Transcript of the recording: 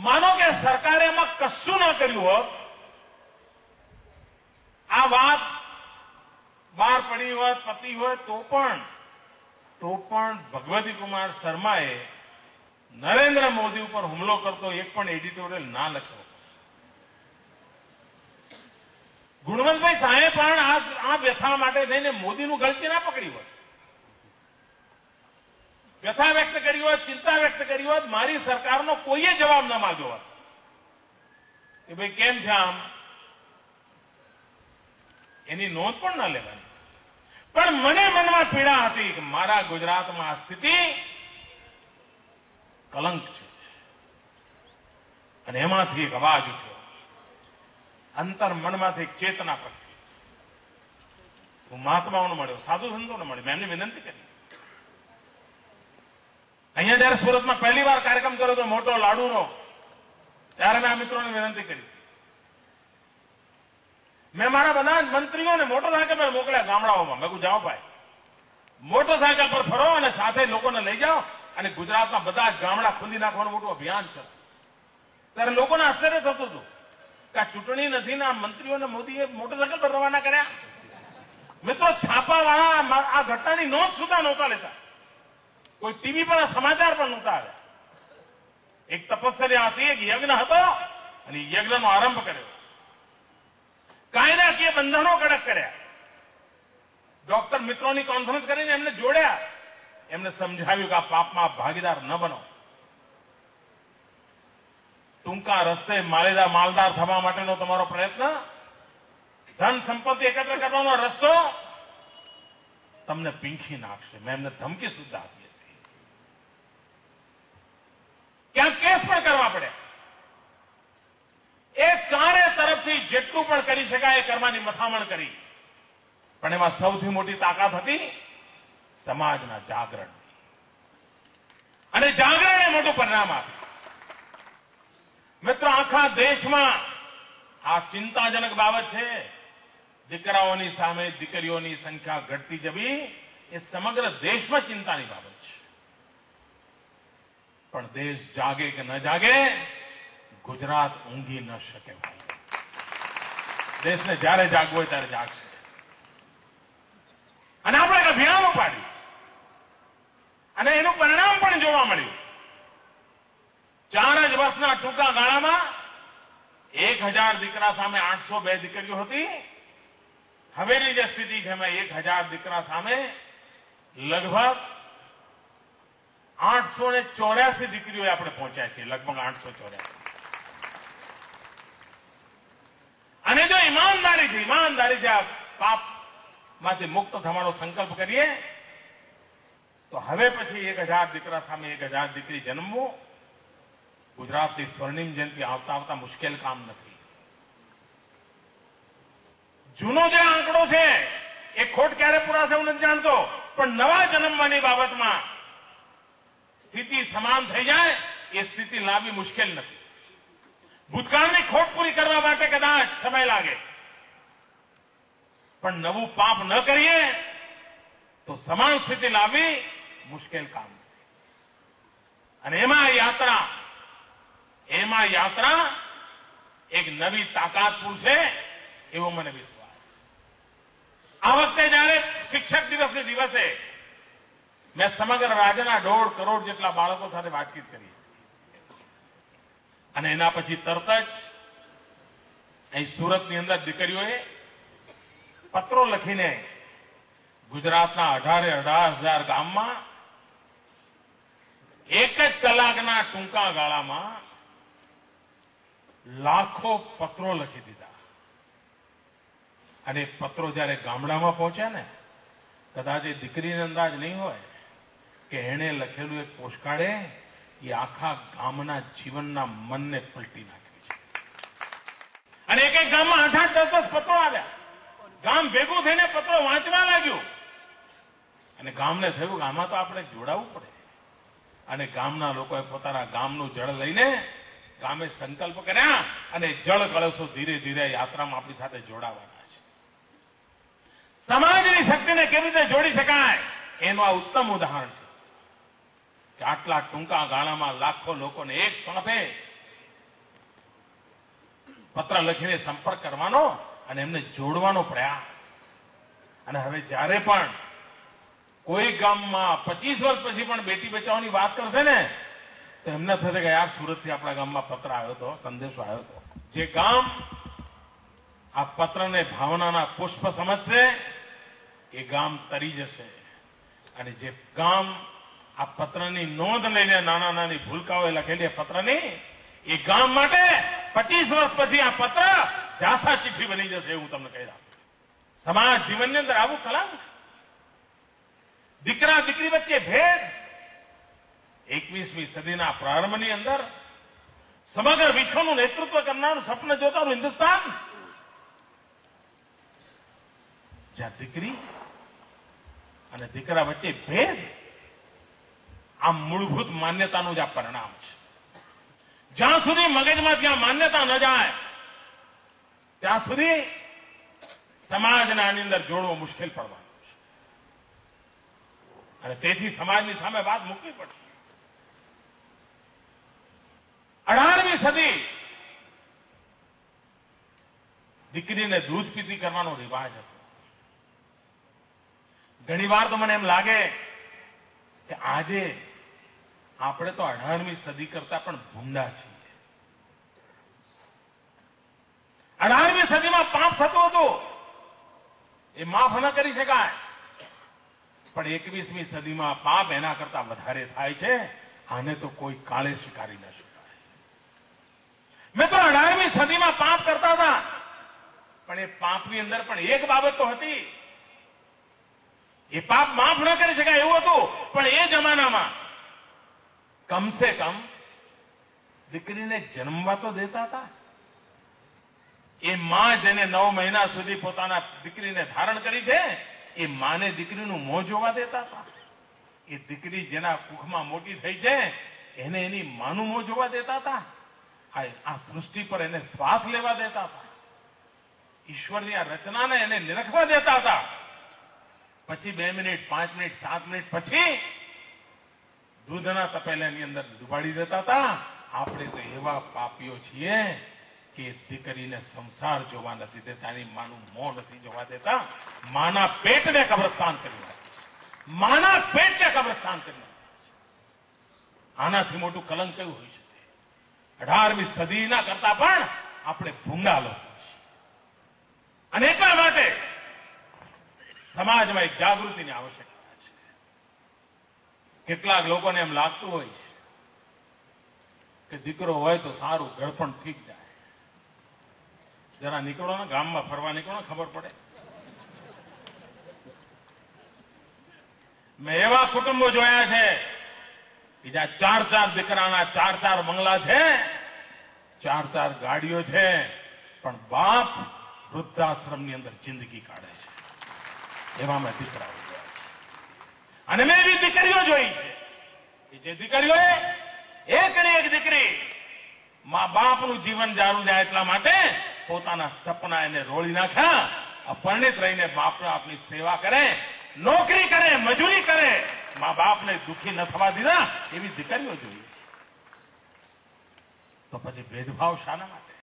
માનો કે સરકારે એમાં કશું ન કર્યું હોત, આ વાત બહાર પડી હોત, પતી હોય તો પણ તો પણ ભગવતી કુમાર શર્માએ નરેન્દ્ર મોદી ઉપર હુમલો કરતો એક પણ એડિટોરિયલ ના લખ્યો. ગુણવંતભાઈ સાહેબ પણ આ આ વ્યથા માટે થઈને મોદીનું ગળચી ના પકડી હોય વ્યથા વ્યક્ત કરી હોત, ચિંતા વ્યક્ત કરી હોત, મારી સરકારનો કોઈએ જવાબ ન માગ્યો હોત. કે ભાઈ, કેમ છે આમ? એની નોંધ પણ ન લેવાની. પણ મને મનમાં પીડા હતી કે મારા ગુજરાતમાં સ્થિતિ કલંક છે. અને એમાંથી એક અવાજ ઉઠ્યો. અંતર મનમાંથી એક ચેતના પ્રગટી. હું મહાત્માઓને મળ્યો, સાધુ સંતોને મળ્યો, મેં એમને વિનંતી કરી. અહીંયા જયારે સુરતમાં પહેલી વાર કાર્યક્રમ કર્યો હતો મોટો લાડુનો, ત્યારે મેં આ મિત્રોને વિનંતી કરી. મેં મારા બધા મંત્રીઓને મોટરસાયકલ પર મોકલ્યા ગામડાઓમાં. મેં જાઓ ભાઈ મોટરસાયકલ પર ફરો અને સાથે લોકોને લઈ જાઓ અને ગુજરાતમાં બધા જ ગામડા ખુલ્લી નાખવાનું મોટું અભિયાન છે. ત્યારે લોકોને આશ્ચર્ય થતું હતું કે આ ચૂંટણી નથી ને આ મંત્રીઓને મોદીએ મોટરસાયકલ પર રવાના કર્યા. મિત્રો, છાપાવાળા આ ઘટનાની નોંધ સુધા નહોતા લેતા? કોઈ ટીવી પર સમાચાર પણ નહોતા આવ્યા. એક તપસ્યા હતી, એક યજ્ઞ હતો અને યજ્ઞનો આરંભ કર્યો. કાયદાકીય બંધનો કડક કર્યા. ડોક્ટર મિત્રોની કોન્ફરન્સ કરીને એમને જોડ્યા. એમને સમજાવ્યું કે આ પાપમાં ભાગીદાર ન બનો. ટૂંકા રસ્તે માલેદાર માલદાર થવા માટેનો તમારો પ્રયત્ન. ધન સંપત્તિ એકત્ર કરવાનો રસ્તો તમને પીંખી નાખશે. મેં એમને ધમકી સુદ્ધા આપી હતી ક્યાંક કેસ પણ કરવા પડે. એ કાર્ય તરફથી જેટલું પણ કરી શકાય એ કરવાની મથામણ કરી. પણ એમાં સૌથી મોટી તાકાત હતી સમાજના જાગરણ. અને જાગરણ મોટું પરિણામ આપ્યું. મિત્રો, આખા દેશમાં આ ચિંતાજનક બાબત છે. દીકરાઓની સામે દીકરીઓની સંખ્યા ઘટતી જવી એ સમગ્ર દેશમાં ચિંતાની બાબત છે. પણ દેશ જાગે કે ન જાગે, ગુજરાત ઊંઘી ન શકે ભાઈ દેશને જ્યારે જાગવું હોય ત્યારે જાગશે. અને આપણે એક અભિયાન ઉપાડ્યું. અને એનું પરિણામ પણ જોવા મળ્યું. ચાર જ વર્ષના ટૂંકા ગાળામાં એક હજાર દીકરા સામે આઠસો બે દીકરીઓ હતી. હવેની જે સ્થિતિ છે એક હજાર દીકરા સામે લગભગ આઠસો ને ચોર્યાસી દીકરીઓ આપણે પહોંચ્યા છીએ, લગભગ આઠસો ચોર્યાસી. અને જો ઈમાનદારીથી ઈમાનદારીથી આ પાપમાંથી મુક્ત થવાનો સંકલ્પ કરીએ, તો હવે પછી એક હજાર દીકરા સામે એક હજાર દીકરી જન્મવું ગુજરાતની સ્વર્ણિમ જયંતિ આવતા આવતા મુશ્કેલ કામ નથી. જૂનો જે આંકડો છે, એ ખોટ ક્યારે પૂરા થવું નથી જાણતો. પણ નવા જન્મવાની બાબતમાં સ્થિતિ સમાન થઈ જાય, એ સ્થિતિ લાવવી મુશ્કેલ નથી. ભૂતકાળની ખોટ પૂરી કરવા માટે કદાચ સમય લાગે. પણ નવું પાપ ન કરીએ, તો સમાન સ્થિતિ લાવવી મુશ્કેલ કામ નથી. અને એમાં યાત્રા એમાં યાત્રા એક નવી તાકાત પૂરશે એવો મને વિશ્વાસ આ વખતે જયારે શિક્ષક દિવસને દિવસે મેં સમગ્ર રાજ્યના દોઢ કરોડ જેટલા બાળકો સાથે વાતચીત કરી. અને એના પછી તરત જ અહીં સુરતની અંદર દીકરીઓએ પત્રો લખીને ગુજરાતના અઢારે અઢાર હજાર ગામમાં એક જ કલાકના ટૂંકા ગાળામાં લાખો પત્રો લખી દીધા. અને પત્રો જ્યારે ગામડામાં પહોંચ્યા ને, કદાચ એ દીકરીને અંદાજ નહીં હોય કે એણે લખેલું એક પોસ્ટકાર્ડે એ આખા ગામના જીવનના મનને પલટી નાખ્યું છે. અને એક એક ગામમાં આઠ આઠ, દસ દસ પત્રો આવ્યા. ગામ ભેગું થઈને પત્રો વાંચવા લાગ્યું. અને ગામને થયું કે આમાં તો આપણે જોડાવવું પડે. અને ગામના લોકોએ પોતાના ગામનું જળ લઈને ગામે સંકલ્પ કર્યા અને જળ કળશો ધીરે ધીરે યાત્રામાં આપણી સાથે જોડાવાના છે. સમાજની શક્તિને કેવી રીતે જોડી શકાય? એનું આ ઉત્તમ ઉદાહરણ છે. કે આટલા ટૂંકા ગાળામાં લાખો લોકોને એક સાથે પત્ર લખીને સંપર્ક કરવાનો અને એમને જોડવાનો પ્રયાસ. અને હવે જ્યારે પણ કોઈ ગામમાં પચીસ વર્ષ પછી પણ બેટી બચાવવાની વાત કરશે ને, તો એમને થશે કે યાર સુરતથી આપણા ગામમાં પત્ર આવ્યો હતો, સંદેશો આવ્યો હતો. જે ગામ આ પત્રને ભાવનાના પુષ્પ સમજશે, એ ગામ તરી જશે. અને જે ગામ આ પત્રની નોંધ લઈને નાના નાની ભૂલકાઓએ લખેલી પત્રની, એ ગામ માટે પચીસ વર્ષ પછી આ પત્ર જાસા ચીઠી બની જશે એવું તમને કહી રહ્યો સમાજ જીવનની અંદર આવું કલામ દીકરા દીકરી વચ્ચે ભેદ. એકવીસમી સદીના પ્રારંભની અંદર સમગ્ર વિશ્વનું નેતૃત્વ કરનારું સ્વપ્ન જોતાનું હિન્દુસ્તાન. જ્યાં દીકરી અને દીકરા વચ્ચે ભેદ. આ મૂળભૂત માન્યતાનું જ આ પરિણામ છે. જ્યાં સુધી મગજમાં ત્યાં માન્યતા ન જાય, ત્યાં સુધી સમાજને આની અંદર જોડવો મુશ્કેલ પડવાનું છે. અને તેથી સમાજની સામે વાત મૂકવી પડશે. અઢારમી સદી દીકરીને દૂધ પીતી કરવાનો રિવાજ હતો. ઘણીવાર તો મને એમ લાગે કે આજે આપણે તો અઢારમી સદી કરતા પણ ભૂંડા છીએ. અઢારમી સદીમાં પાપ થતું હતું. એ માફ ન કરી શકાય. પણ એકવીસમી સદીમાં પાપ એના કરતા વધારે થાય છે. આને તો કોઈ કાળે સ્વીકારી ન શકાય. મેં તો અઢારમી સદીમાં પાપ કરતા હતા. પણ એ પાપની અંદર પણ એક બાબત તો હતી. એ પાપ માફ ન કરી શકાય એવું હતું. પણ એ જમાનામાં કમસે કમ દીકરીને જન્મવા તો દેતા હતા. એ માં જેને નવ મહિના સુધી પોતાના દીકરીને ધારણ કરી છે, એ માને દીકરીનું મોં જોવા દેતા હતા. એ દીકરી જેના કુખમાં મોટી થઈ છે, એને એની માનું મોં જોવા દેતા હતા. આ સૃષ્ટિ પર એને શ્વાસ લેવા દેતા હતા. ઈશ્વરની આ રચનાને એને નિરખવા દેતા હતા. પછી બે મિનિટ, પાંચ મિનિટ, સાત મિનિટ પછી દૂધના તપેલાની અંદર ડૂબાડી દેતા હતા. આપણે તો એવા પાપીઓ છીએ કે દીકરીને સંસાર જોવા નથી દેતા, એની માનું મોં નથી જોવા દેતા. માના પેટને કબ્રસ્તાન કરી નાખે માના પેટને કબ્રસ્તાન કરી નાખે આનાથી મોટું કલંક કયું હોઈ શકે? અઢારમી સદીના કરતા પણ આપણે ભૂંડા લોકો છીએ. અને એટલા માટે સમાજમાં એક જાગૃતિની આવશ્યકતા કેટલાક લોકોને એમ લાગતું હોય છે કે દીકરો હોય તો સારું ગળપણ ઠીક જાય. જરા નીકળો ને, ગામમાં ફરવા નીકળો ને, ખબર પડે. મેં એવા કુટુંબો જોયા છે કે જ્યાં ચાર ચાર દીકરાના ચાર ચાર બંગલા છે, ચાર ચાર ગાડીઓ છે, પણ બાપ વૃદ્ધાશ્રમની અંદર જિંદગી કાઢે છે. એવા મેં દીકરાઓ અને મેં એવી દીકરીઓ જોઈ છે. જે દીકરીઓએ એકની એક દીકરી મા બાપનું જીવન જાળવું જાય એટલા માટે પોતાના સપના એને રોળી નાખ્યા. અપરિણિત રહીને બાપ આપની સેવા કરે, નોકરી કરે, મજૂરી કરે. મા બાપને દુઃખી ન થવા દીધા એવી દીકરીઓ જોઈએ છે. તો પછી ભેદભાવ શાના માટે?